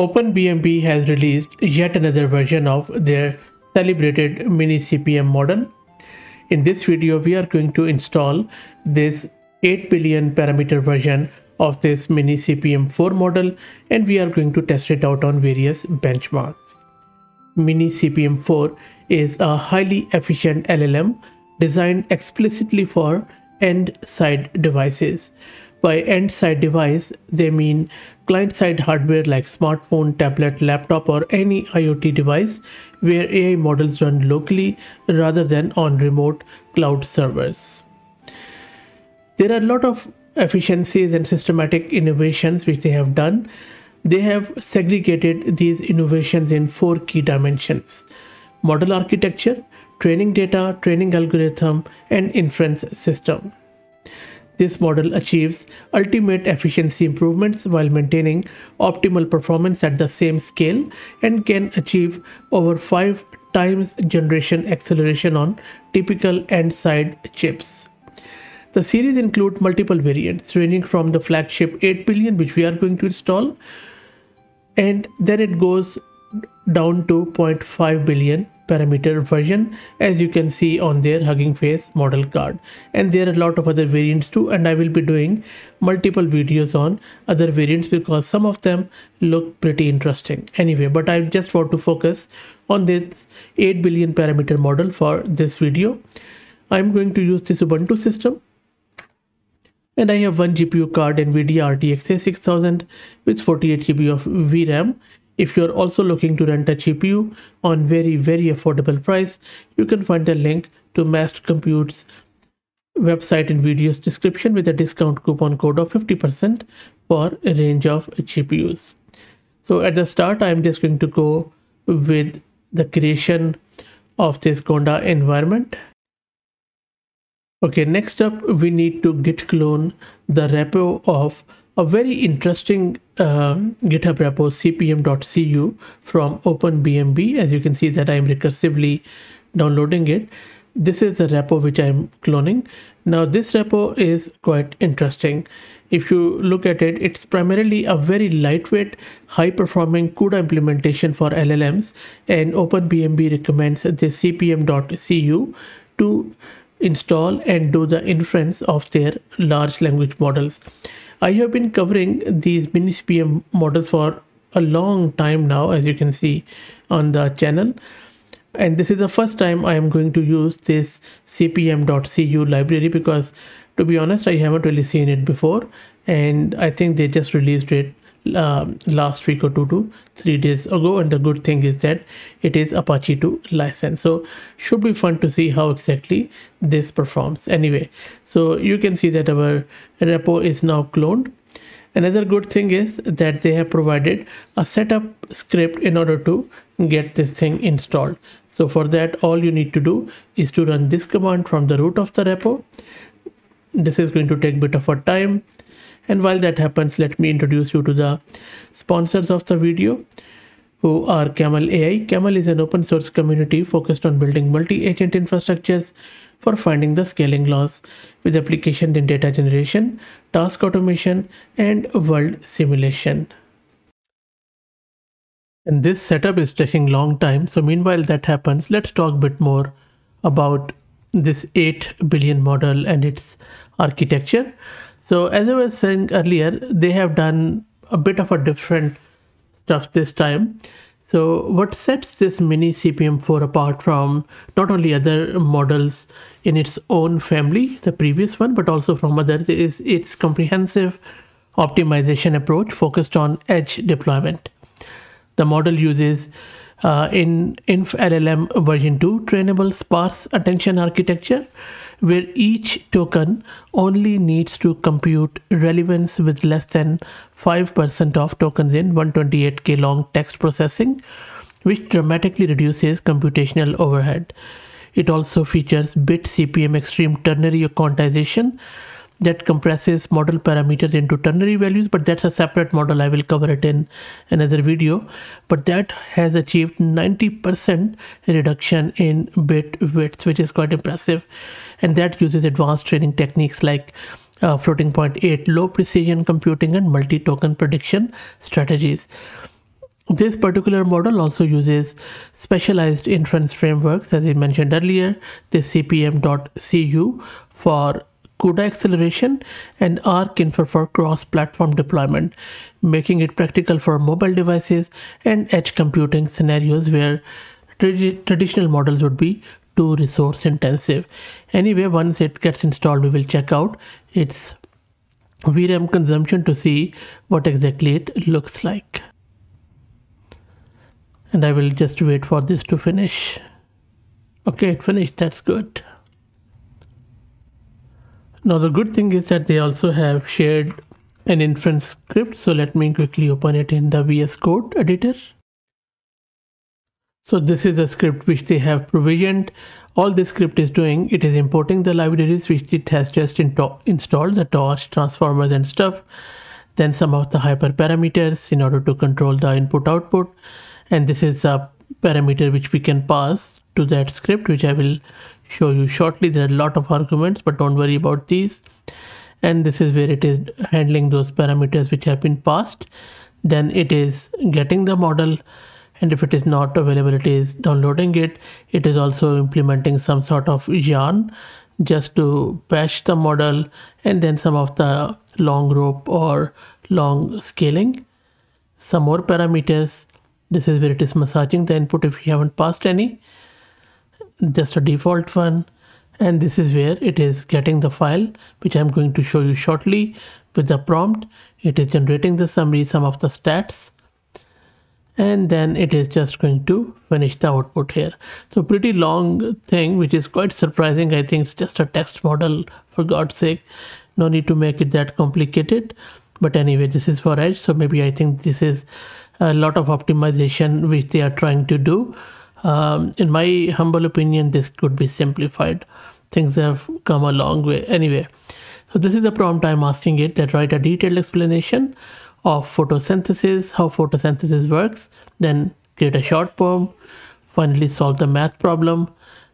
OpenBMB has released yet another version of their celebrated mini CPM model. In this video, we are going to install this 8 billion parameter version of this mini CPM 4 model and we are going to test it out on various benchmarks. Mini CPM 4 is a highly efficient LLM designed explicitly for end-side devices. By end-side device, they mean client-side hardware like smartphone, tablet, laptop or any IoT device where AI models run locally rather than on remote cloud servers. There are a lot of efficiencies and systematic innovations which they have done. They have segregated these innovations in four key dimensions. Model architecture, training data, training algorithm, and inference system. This model achieves ultimate efficiency improvements while maintaining optimal performance at the same scale and can achieve over 5 times generation acceleration on typical end side chips. The series include multiple variants ranging from the flagship 8 billion which we are going to install and then it goes down to 0.5 billion parameter version as you can see on their hugging face model card. And there are a lot of other variants too and I will be doing multiple videos on other variants because some of them look pretty interesting. Anyway but I just want to focus on this 8 billion parameter model for this video. I'm going to use this Ubuntu system. And I have one GPU card NVIDIA RTX A6000 with 48 GB of VRAM if you're also looking to rent a GPU on very, very affordable price, you can find the link to Massed Compute's website in video's description with a discount coupon code of 50% for a range of GPUs. So at the start, I'm just going to go with the creation of this Conda environment. Okay, next up, we need to git clone the repo of a very interesting uh, GitHub repo cpm.cu from OpenBMB. As you can see that I'm recursively downloading it. This is a repo which I'm cloning. Now this repo is quite interesting. If you look at it, it's primarily a very lightweight, high performing CUDA implementation for LLMs and OpenBMB recommends this cpm.cu to install and do the inference of their large language models. I have been covering these mini CPM models for a long time now, as you can see on the channel. And this is the first time I am going to use this cpm.cu library because to be honest, I haven't really seen it before. And I think they just released it um, last week or two to three days ago. And the good thing is that it is apache 2 license. So should be fun to see how exactly this performs. Anyway so you can see that our repo is now cloned. Another good thing is that they have provided a setup script in order to get this thing installed. So for that all you need to do is to run this command from the root of the repo. This is going to take bit of a time and while that happens, let me introduce you to the sponsors of the video who are Camel AI. Camel is an open source community focused on building multi-agent infrastructures for finding the scaling laws with applications in data generation, task automation, and world simulation. And this setup is taking long time. So meanwhile that happens, let's talk a bit more about this 8 billion model and its architecture. So as I was saying earlier, they have done a bit of a different stuff this time. So what sets this mini CPM4 apart from not only other models in its own family, the previous one, but also from others is its comprehensive optimization approach focused on edge deployment. The model uses uh, in InfLLM version 2 trainable sparse attention architecture where each token only needs to compute relevance with less than 5% of tokens in 128k long text processing, which dramatically reduces computational overhead. It also features bit CPM extreme ternary quantization that compresses model parameters into ternary values but that's a separate model. I will cover it in another video. But that has achieved 90% reduction in bit width which is quite impressive and that uses advanced training techniques like uh, floating point 8 low precision computing and multi-token prediction strategies. This particular model also uses specialized inference frameworks as I mentioned earlier, the cpm.cu for CUDA acceleration and Arc ArkInfer for cross-platform deployment, making it practical for mobile devices and edge computing scenarios where traditional models would be too resource intensive. Anyway, once it gets installed, we will check out its VRAM consumption to see what exactly it looks like. And I will just wait for this to finish. Okay, it finished, that's good. Now the good thing is that they also have shared an inference script. So let me quickly open it in the VS Code editor. So this is a script which they have provisioned. All this script is doing, it is importing the libraries which it has just installed, the torch, transformers and stuff. Then some of the hyperparameters in order to control the input output. And this is a parameter which we can pass to that script, which I will show you shortly there are a lot of arguments but don't worry about these and this is where it is handling those parameters which have been passed then it is getting the model and if it is not available it is downloading it. It is also implementing some sort of yarn just to patch the model and then some of the long rope or long scaling. Some more parameters. This is where it is massaging the input if you haven't passed any. Just a default one. And this is where it is getting the file which I'm going to show you shortly with the prompt. It is generating the summary some of the stats and then it is just going to finish the output here. So pretty long thing which is quite surprising. I think it's just a text model for God's sake. No need to make it that complicated. But anyway this is for edge. So maybe I think this is a lot of optimization which they are trying to do. Um, in my humble opinion, this could be simplified. Things have come a long way. Anyway, so this is the prompt I'm asking it that write a detailed explanation of photosynthesis, how photosynthesis works, then create a short poem, finally solve the math problem,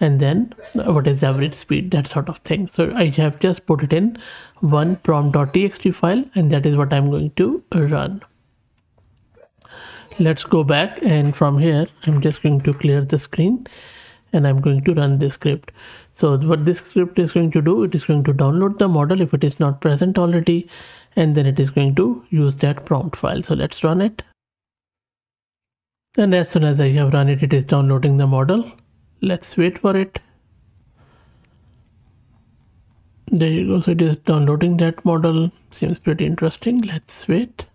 and then what is average speed, that sort of thing. So I have just put it in one prompt.txt file, and that is what I'm going to run let's go back and from here I'm just going to clear the screen and I'm going to run this script. So what this script is going to do, it is going to download the model if it is not present already, and then it is going to use that prompt file. So let's run it. And as soon as I have run it, it is downloading the model. Let's wait for it. There you go. So it is downloading that model. Seems pretty interesting. Let's wait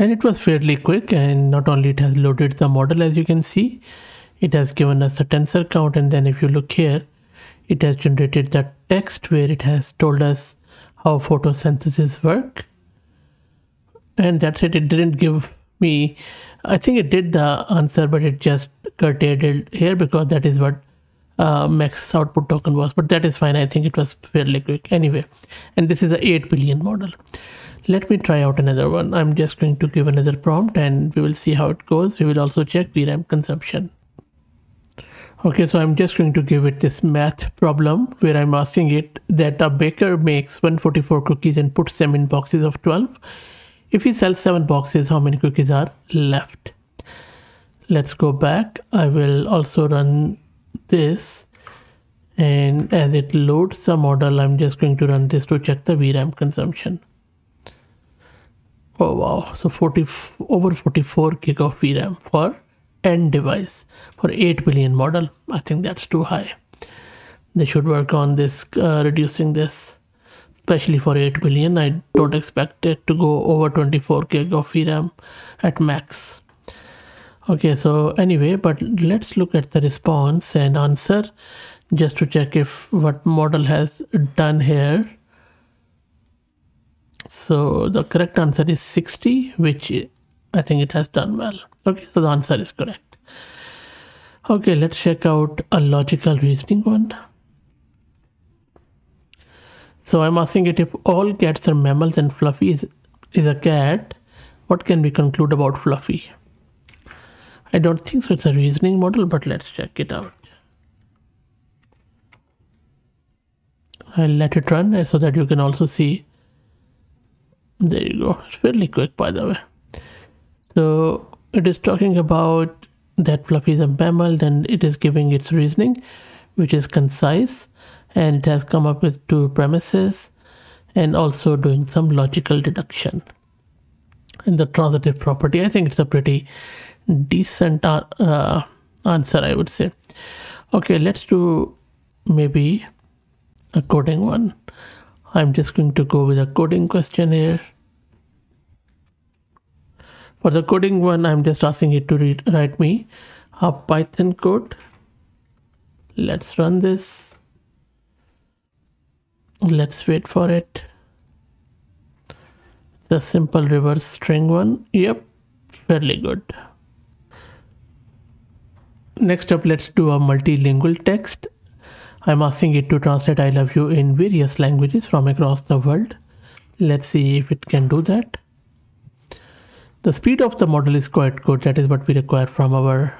and it was fairly quick and not only it has loaded the model as you can see it has given us a tensor count and then if you look here it has generated the text where it has told us how photosynthesis work. And that's it. It didn't give me i think it did the answer but it just curtailed here because that is what uh, max output token was. But that is fine. I think it was fairly quick. Anyway and this is the 8 billion model. Let me try out another one. I'm just going to give another prompt and we will see how it goes. We will also check vram consumption okay so i'm just going to give it this math problem where i'm asking it that a baker makes 144 cookies and puts them in boxes of 12 if he sells seven boxes how many cookies are left? Let's go back. I will also run this. And as it loads the model i'm just going to run this to check the vram consumption. Oh wow. So 40 over 44 gig of VRAM for end device for 8 billion model. I think that's too high. They should work on this uh, reducing this especially for 8 billion. I don't expect it to go over 24 gig of VRAM at max. Okay so anyway but let's look at the response and answer just to check if what model has done here. So the correct answer is 60, which I think it has done well. Okay, so the answer is correct. Okay, let's check out a logical reasoning one. So I'm asking it if all cats are mammals and Fluffy is, is a cat, what can we conclude about Fluffy? I don't think so. It's a reasoning model, but let's check it out. I'll let it run so that you can also see there you go it's fairly quick by the way So it is talking about that Fluffy is a mammal, then it is giving its reasoning, which is concise, and it has come up with two premises and also doing some logical deduction. In the transitive property, I think it's a pretty decent uh, uh, answer, I would say. Okay, let's do maybe a coding one. I'm just going to go with a coding question here. For the coding one, I'm just asking it to read, write me a Python code. Let's run this. Let's wait for it. The simple reverse string one. Yep, fairly good. Next up, let's do a multilingual text. I'm asking it to translate I love you in various languages from across the world. Let's see if it can do that. The speed of the model is quite good. That is what we require from our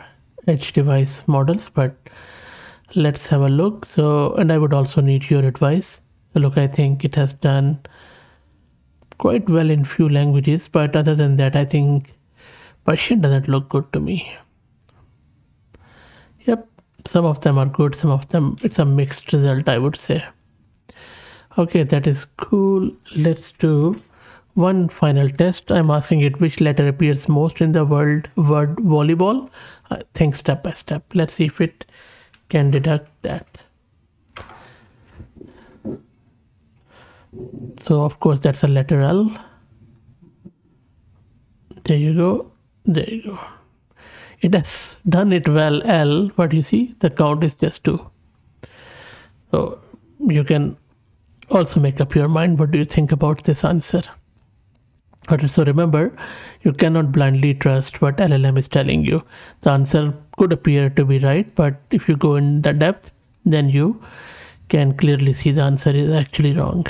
edge device models, but let's have a look. So, and I would also need your advice. Look, I think it has done quite well in few languages, but other than that, I think Persian doesn't look good to me. Yep, some of them are good, some of them it's a mixed result, I would say. Okay, that is cool. Let's do one final test. I'm asking it which letter appears most in the word word volleyball. I think step by step. Let's see if it can deduct that. So of course that's a letter L. There you go. There you go. It has done it well L, but you see the count is just 2. So you can also make up your mind what do you think about this answer. But so remember, you cannot blindly trust what LLM is telling you. The answer could appear to be right, but if you go in the depth, then you can clearly see the answer is actually wrong.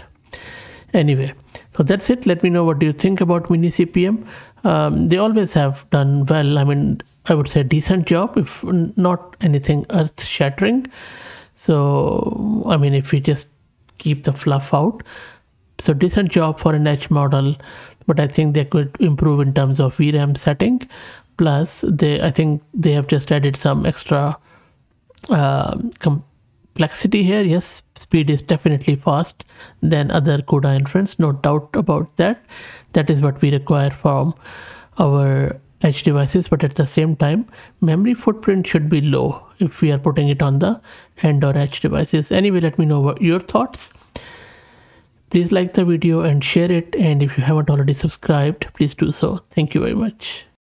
Anyway, so that's it. Let me know what you think about Mini CPM. Um, they always have done well. I mean, I would say decent job, if not anything earth shattering. So, I mean, if we just keep the fluff out, so decent job for an edge model but I think they could improve in terms of VRAM setting. Plus, they I think they have just added some extra uh, complexity here. Yes, speed is definitely fast than other CUDA inference, no doubt about that. That is what we require from our edge devices, but at the same time, memory footprint should be low if we are putting it on the end or edge devices. Anyway, let me know what your thoughts. Please like the video and share it and if you haven't already subscribed, please do so. Thank you very much.